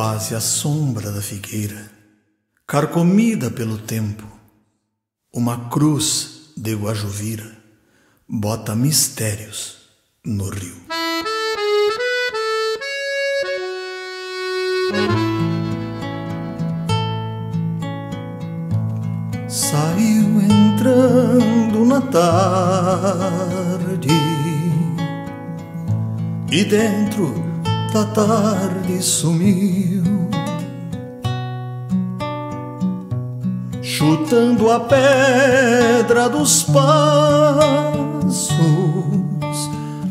quase à sombra da figueira, carcomida pelo tempo, uma cruz de Guajuvira bota mistérios no rio. Saiu entrando na tarde e dentro da tarde sumiu, chutando a pedra dos passos,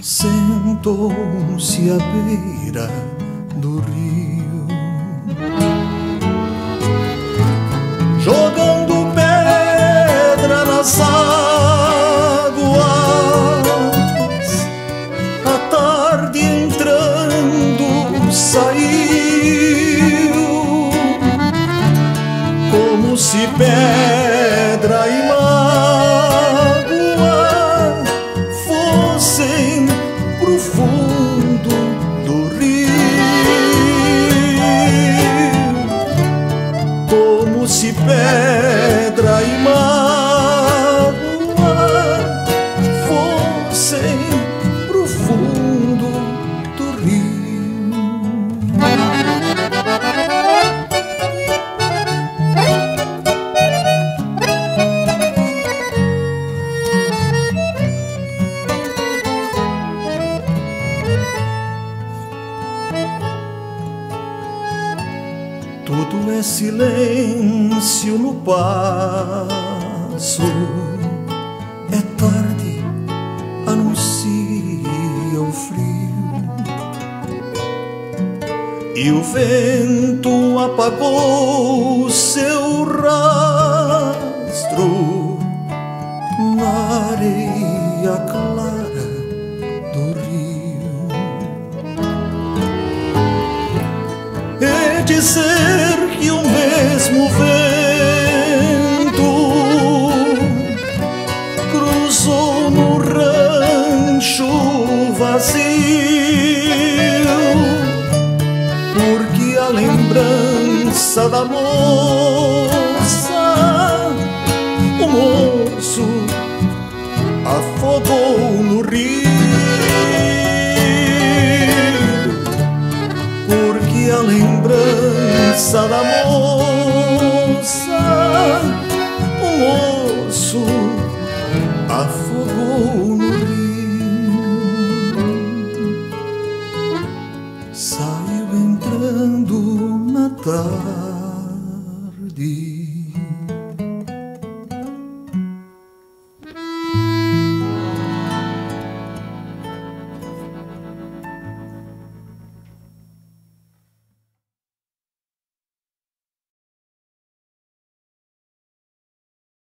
sentou-se à beira do rio, saiu, como se pedra e mágoa fossem pro fundo do rio, como se pedra e mágoa Tudo é silêncio no passo. É tarde, anuncia o frio. E o vento apagou seu rastro vazio, porque a lembrança da moça, o moço afogou no rio. porque a lembrança da moça, کردی.